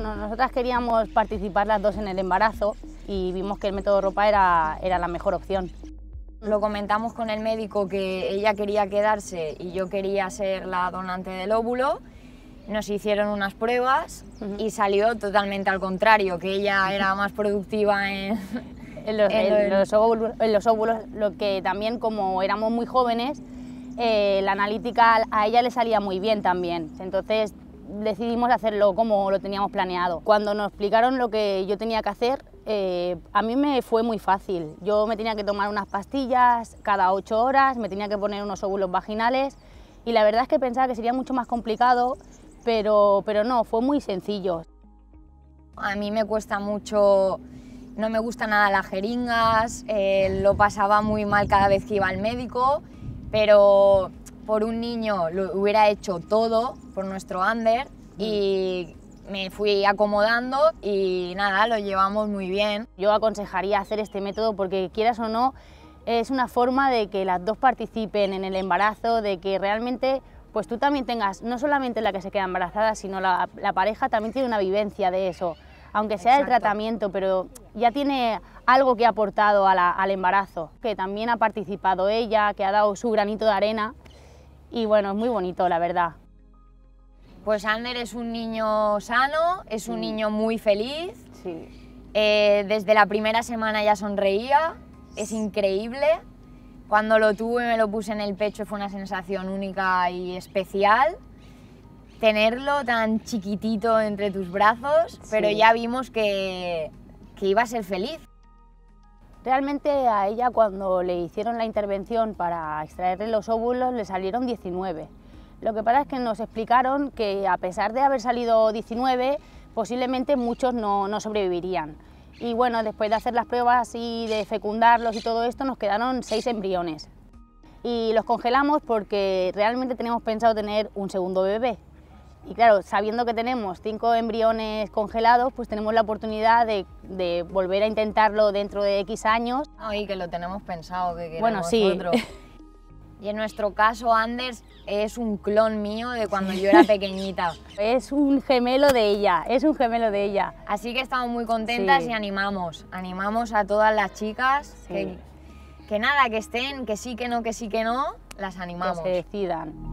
nosotras queríamos participar las dos en el embarazo y vimos que el método ropa era, era la mejor opción. Lo comentamos con el médico que ella quería quedarse y yo quería ser la donante del óvulo. Nos hicieron unas pruebas y salió totalmente al contrario, que ella era más productiva en, en los, óvulos, en los óvulos, lo que también como éramos muy jóvenes, eh, la analítica a ella le salía muy bien también. Entonces decidimos hacerlo como lo teníamos planeado. Cuando nos explicaron lo que yo tenía que hacer, eh, a mí me fue muy fácil. Yo me tenía que tomar unas pastillas cada ocho horas, me tenía que poner unos óvulos vaginales y la verdad es que pensaba que sería mucho más complicado, pero, pero no, fue muy sencillo. A mí me cuesta mucho, no me gusta nada las jeringas, eh, lo pasaba muy mal cada vez que iba al médico, pero por un niño lo hubiera hecho todo por nuestro under y me fui acomodando y nada, lo llevamos muy bien. Yo aconsejaría hacer este método porque quieras o no, es una forma de que las dos participen en el embarazo, de que realmente pues tú también tengas, no solamente la que se queda embarazada, sino la, pareja también tiene una vivencia de eso, aunque sea el tratamiento, pero ya tiene algo que ha aportado al embarazo, que también ha participado ella, que ha dado su granito de arena y bueno, es muy bonito, la verdad. Pues Ander es un niño sano, es un niño muy feliz. Sí. Eh, desde la primera semana ya sonreía, es increíble. Cuando lo tuve y me lo puse en el pecho fue una sensación única y especial. Tenerlo tan chiquitito entre tus brazos, pero ya vimos que, que iba a ser feliz. Realmente a ella cuando le hicieron la intervención para extraerle los óvulos le salieron 19. Lo que pasa es que nos explicaron que a pesar de haber salido 19, posiblemente muchos no, no sobrevivirían. Y bueno, después de hacer las pruebas y de fecundarlos y todo esto, nos quedaron seis embriones. Y los congelamos porque realmente teníamos pensado tener un segundo bebé. Y claro, sabiendo que tenemos cinco embriones congelados, pues tenemos la oportunidad de, volver a intentarlo dentro de X años. y que lo tenemos pensado, que queremos bueno, sí. otro. Y en nuestro caso, Anders es un clon mío de cuando yo era pequeñita. es un gemelo de ella, es un gemelo de ella. Así que estamos muy contentas y animamos, animamos a todas las chicas que, que nada, que estén, que sí, que no, que sí, que no, las animamos. Que se decidan.